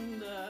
样的。